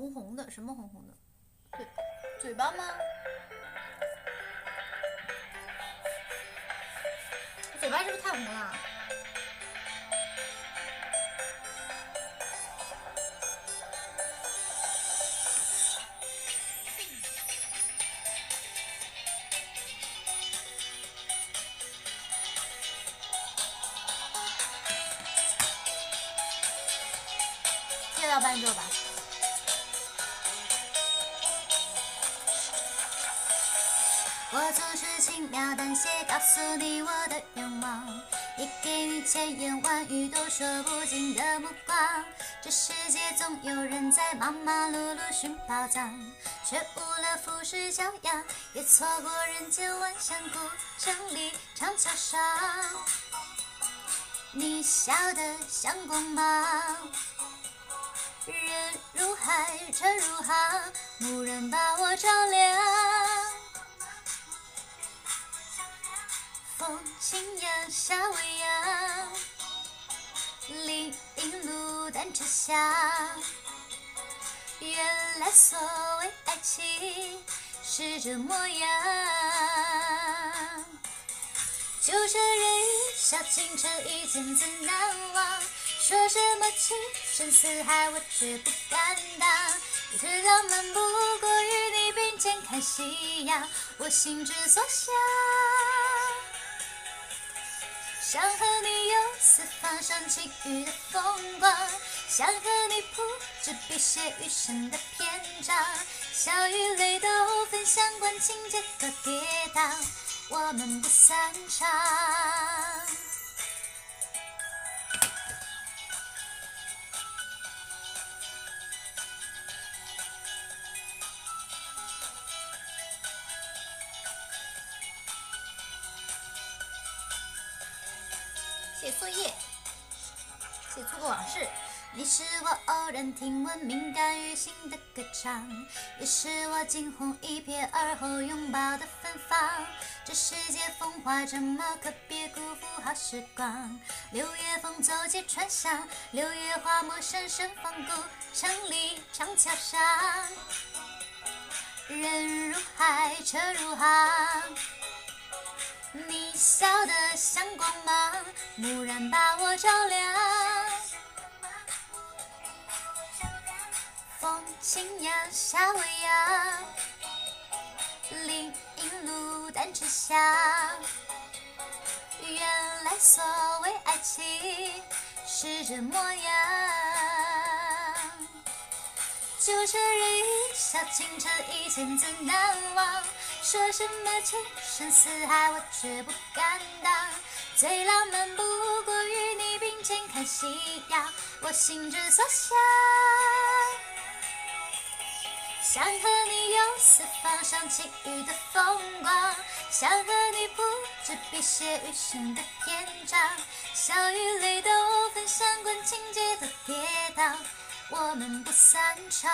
红红的，什么红红的？嘴嘴巴吗？嘴巴是不是太红了？谢到伴奏吧。我总是轻描淡写告诉你我的愿望，也给你千言万语都说不尽的目光。这世界总有人在忙忙碌碌寻宝藏，却误了浮世骄阳，也错过人间万象。古城里长桥上，你笑得像光芒。人如海，车如航，无人把我照亮。风轻扬，夏未央，林荫路，单车响。原来所谓爱情是这模样。就这人一笑倾城，一见自难忘？说什么情深似海，我却不敢当。最浪漫不过与你并肩看夕阳，我心之所向。想和你游四方，赏晴雨的风光，想和你铺纸笔写余生的篇章，笑与泪都分享，管情节多跌宕，我们不散场。写作业，写错过往事。你是我偶然听闻敏感于心的歌唱，也是我惊鸿一瞥而后拥抱的芬芳。这世界风华正茂，可别辜负好时光。六月风走街串巷，六月花陌生盛放古城里长桥上。人如海，车如航。你笑得像光芒，蓦然把我照亮。风轻扬，夏未央，林荫路，单车响。原来所谓爱情是这模样。就这人一笑倾城，一见怎难忘？说什么情深似海，我却不敢当。最浪漫不过与你并肩看夕阳，我心之所向。想和你游四方，赏晴雨的风光，想和你铺纸笔写余生的篇章，笑与泪都分享，管情节多跌宕，我们不散场。